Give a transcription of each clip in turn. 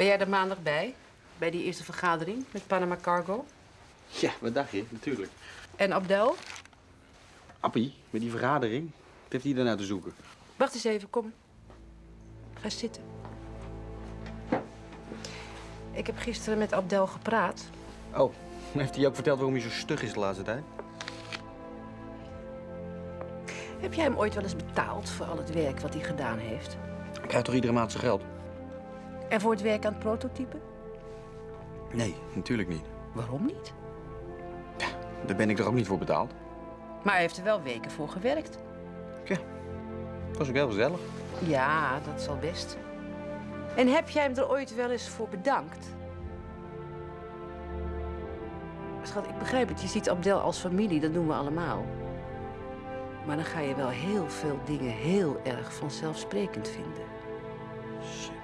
Ben jij er maandag bij? Bij die eerste vergadering met Panama Cargo? Ja, wat dacht je? Natuurlijk. En Abdel? Appie, met die vergadering. Wat heeft hij daarna te zoeken? Wacht eens even, kom. Ga zitten. Ik heb gisteren met Abdel gepraat. Oh, heeft hij ook verteld waarom hij zo stug is de laatste tijd? Heb jij hem ooit wel eens betaald voor al het werk wat hij gedaan heeft? Hij krijgt toch iedere maand zijn geld? En voor het werk aan het prototype? Nee, natuurlijk niet. Waarom niet? Daar ben ik er ook niet voor betaald. Maar hij heeft er wel weken voor gewerkt. Dat was ook heel gezellig. Ja, dat zal best. En heb jij hem er ooit wel eens voor bedankt? Schat, ik begrijp het. Je ziet Abdel als familie, dat doen we allemaal. Maar dan ga je wel heel veel dingen heel erg vanzelfsprekend vinden. Shit.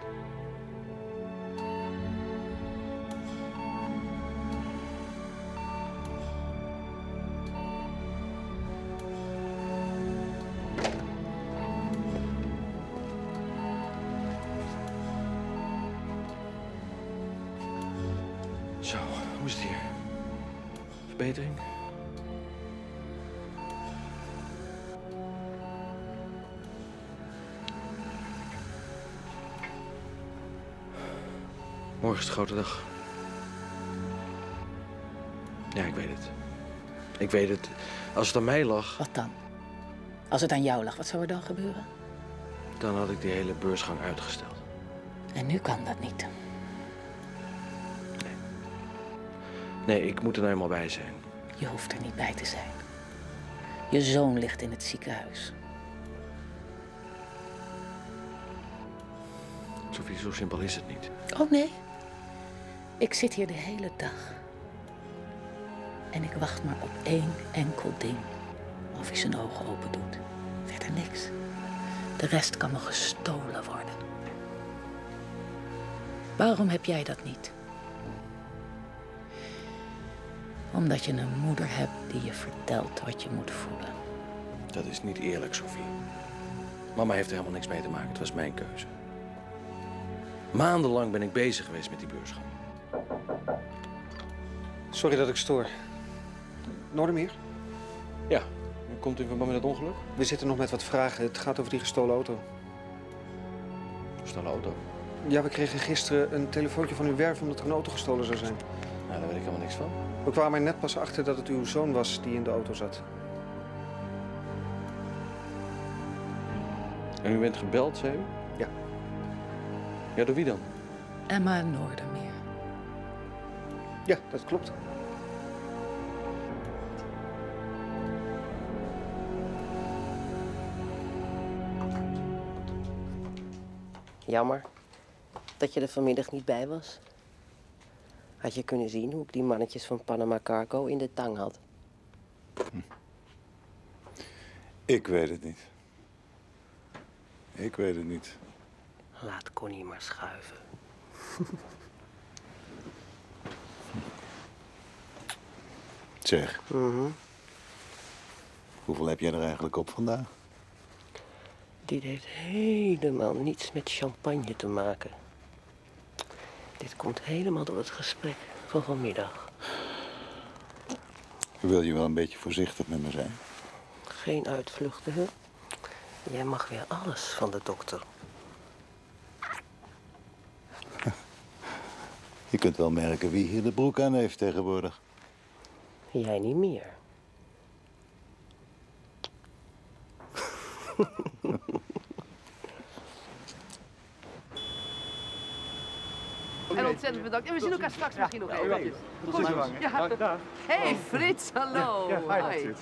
Hoe is het hier? Verbetering? Morgen is de grote dag. Ja, ik weet het. Ik weet het. Als het aan mij lag, Wat dan? Als het aan jou lag, wat zou er dan gebeuren? dan had ik die hele beursgang uitgesteld. En nu kan dat niet. Nee, ik moet er nou eenmaal bij zijn. Je hoeft er niet bij te zijn. Je zoon ligt in het ziekenhuis. Sophie, zo simpel is het niet. Oh nee. Ik zit hier de hele dag. En ik wacht maar op één enkel ding. Of hij zijn ogen open doet. Verder niks. De rest kan me gestolen worden. Waarom heb jij dat niet? Omdat je een moeder hebt die je vertelt wat je moet voelen. Dat is niet eerlijk, Sophie. Mama heeft er helemaal niks mee te maken. Het was mijn keuze. Maandenlang ben ik bezig geweest met die beursgang. Sorry dat ik stoor. Noordermeer, Ja, komt in verband met het ongeluk? we zitten nog met wat vragen. Het gaat over die gestolen auto. Snelle auto. Ja, we kregen gisteren een telefoontje van uw werf omdat er een auto gestolen zou zijn. Nou, daar weet ik helemaal niks van. We kwamen er net pas achter dat het uw zoon was die in de auto zat. En u bent gebeld, zei u? Ja. Ja, door wie dan? Emma Noordermeer. Ja, dat klopt. Jammer dat je er vanmiddag niet bij was. Had je kunnen zien hoe ik die mannetjes van Panama Cargo in de tang had. Ik weet het niet. Ik weet het niet. Laat Connie maar schuiven. Zeg, hoeveel heb jij er eigenlijk op vandaag? Dit heeft helemaal niets met champagne te maken. Dit komt helemaal door het gesprek van vanmiddag. Wil je wel een beetje voorzichtig met me zijn? Geen uitvluchten, hè? Jij mag weer alles van de dokter. Je kunt wel merken wie hier de broek aan heeft tegenwoordig. Jij niet meer. En ontzettend bedankt. En we zien elkaar straks misschien nog even. Goed. Ja. Hey Frits, hallo. Hi.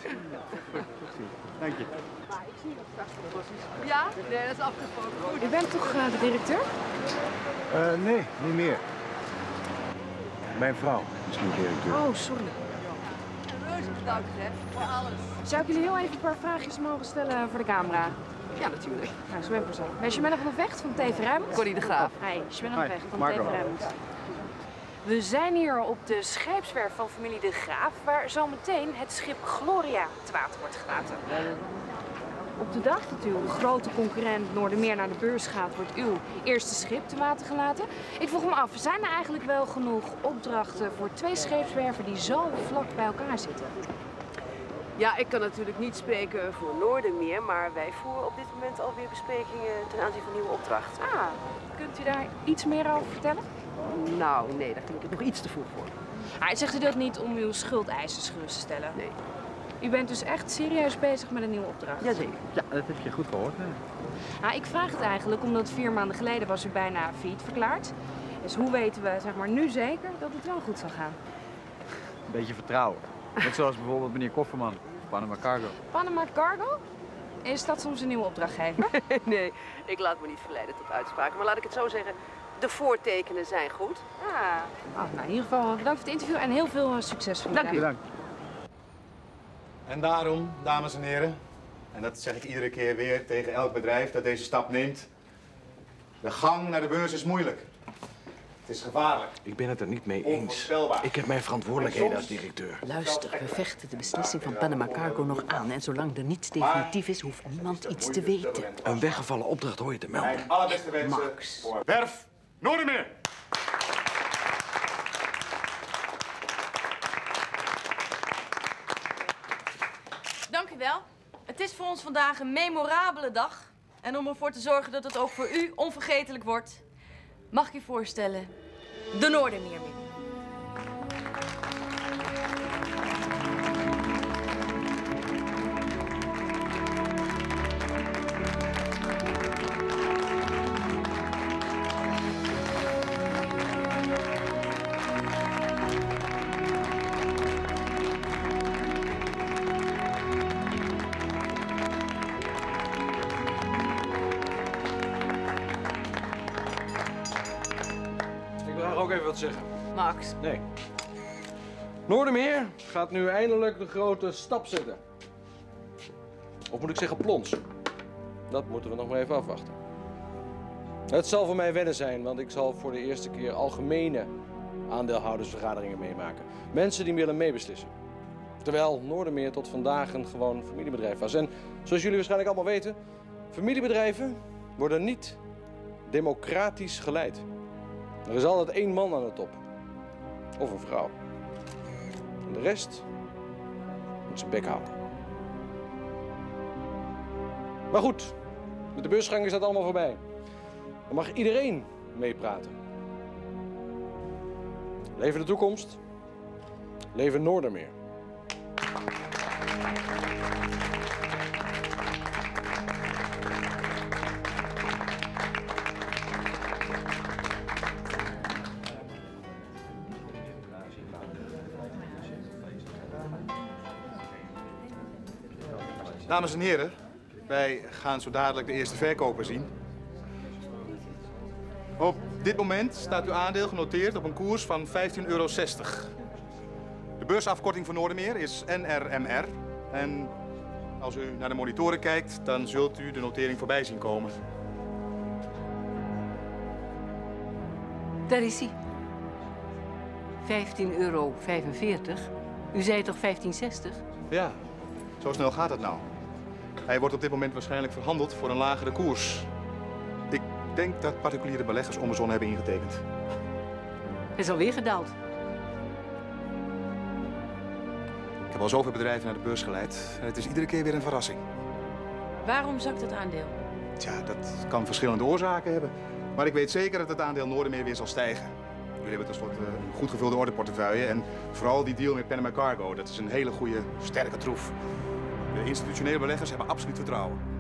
Dank je. Ja? Nee, dat is afgesproken. Goed. U bent toch eh, de directeur? Eh, nee, niet meer. Mijn vrouw is nu directeur. Oh, sorry. Reuze bedankt, hè, voor alles. Zou ik jullie heel even een paar vraagjes mogen stellen voor de camera? Ja, natuurlijk. Nou, zo even zo. Ben je van de Vecht van TV Rijnmond? Connie de Graaf. Hi, je bent Hi, de Vecht van Marco. TV Rijnmond. We zijn hier op de scheepswerf van familie De Graaf, waar zometeen het schip Gloria te water wordt gelaten. Op de dag dat uw grote concurrent Noordermeer naar de beurs gaat, wordt uw eerste schip te water gelaten. Ik vroeg me af, zijn er eigenlijk wel genoeg opdrachten voor twee scheepswerven die zo vlak bij elkaar zitten? Ja, ik kan natuurlijk niet spreken voor Noordermeer, maar wij voeren op dit moment alweer besprekingen ten aanzien van nieuwe opdrachten. Ah, kunt u daar iets meer over vertellen? Nou, nee, daar vind ik het nog iets te vroeg voor. Ah, zegt u dat niet om uw schuldeisers gerust te stellen? Nee. U bent dus echt serieus bezig met een nieuwe opdracht? Jazeker. Ja, dat heb je goed gehoord. Hè? Ah, ik vraag het eigenlijk omdat vier maanden geleden was u bijna failliet verklaard. Dus hoe weten we zeg maar, nu zeker dat het wel goed zal gaan? Een beetje vertrouwen. Net zoals bijvoorbeeld meneer Kofferman, Panama Cargo. Panama Cargo? Is dat soms een nieuwe opdrachtgever? nee, ik laat me niet verleiden tot uitspraken. Maar laat ik het zo zeggen, de voortekenen zijn goed. ah, oh, nou, in ieder geval bedankt voor het interview en heel veel eh, succes vandaag. Dank u. Bedankt. En daarom, dames en heren, en dat zeg ik iedere keer weer tegen elk bedrijf dat deze stap neemt. De gang naar de beurs is moeilijk. Het is gevaarlijk. Ik ben het er niet mee eens. Ik heb mijn verantwoordelijkheden als directeur. Luister, we vechten de beslissing van Panama Cargo nog aan. En zolang er niets definitief is, hoeft niemand iets te weten. Een weggevallen opdracht hoor je te melden. Mijn allerbeste wensen Max. voor Werf Noordermeer. Dank u wel. Het is voor ons vandaag een memorabele dag. En om ervoor te zorgen dat het ook voor u onvergetelijk wordt, mag ik u voorstellen de Noordermeermin. Wat zeggen. Max. Nee. Noordermeer gaat nu eindelijk de grote stap zetten. Of moet ik zeggen plons? Dat moeten we nog maar even afwachten. Het zal voor mij wennen zijn, want ik zal voor de eerste keer algemene aandeelhoudersvergaderingen meemaken. Mensen die willen meebeslissen. Terwijl Noordermeer tot vandaag een gewoon familiebedrijf was. En zoals jullie waarschijnlijk allemaal weten, familiebedrijven worden niet democratisch geleid. Er is altijd één man aan de top. Of een vrouw. En de rest moet zijn bek houden. Maar goed, met de busgang is dat allemaal voorbij. Dan mag iedereen meepraten. Leven de toekomst. Leven Noordermeer. Dames en heren, wij gaan zo dadelijk de eerste verkoper zien. Op dit moment staat uw aandeel genoteerd op een koers van 15,60 euro. De beursafkorting van Noordermeer is NRMR. En als u naar de monitoren kijkt, dan zult u de notering voorbij zien komen. Daar is hij. 15,45 euro. U zei toch 15,60? Ja, zo snel gaat het nou. Hij wordt op dit moment waarschijnlijk verhandeld voor een lagere koers. Ik denk dat particuliere beleggers onbezonnen hebben ingetekend. Hij is alweer gedaald. Ik heb al zoveel bedrijven naar de beurs geleid. En het is iedere keer weer een verrassing. Waarom zakt het aandeel? Tja, dat kan verschillende oorzaken hebben. Maar ik weet zeker dat het aandeel Noordermeer weer zal stijgen. Jullie hebben tenslotte een goed gevulde orderportefeuille. En vooral die deal met Panama Cargo, dat is een hele goede, sterke troef. De institutionele beleggers hebben absoluut vertrouwen.